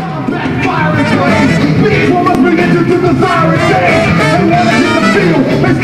Backfiring flames. Beats will must begin to do the siren dance. And when I hit the field, they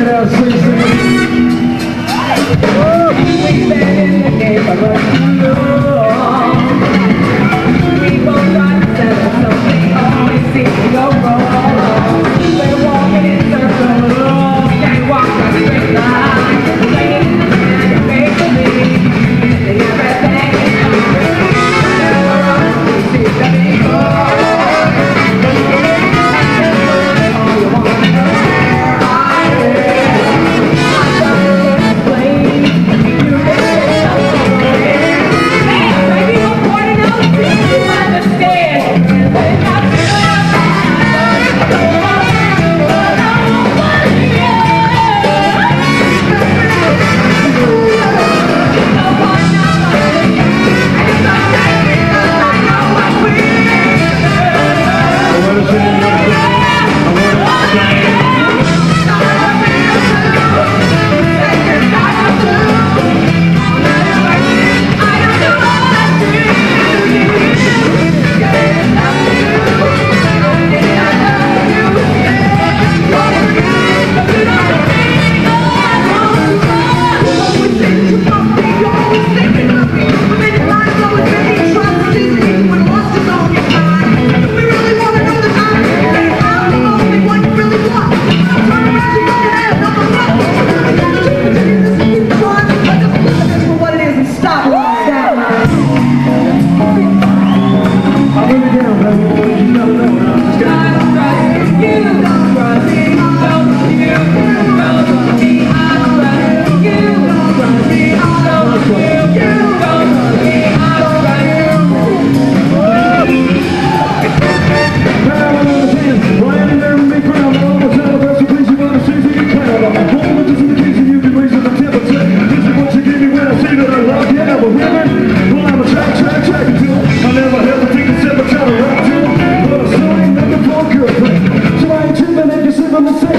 Federações vamos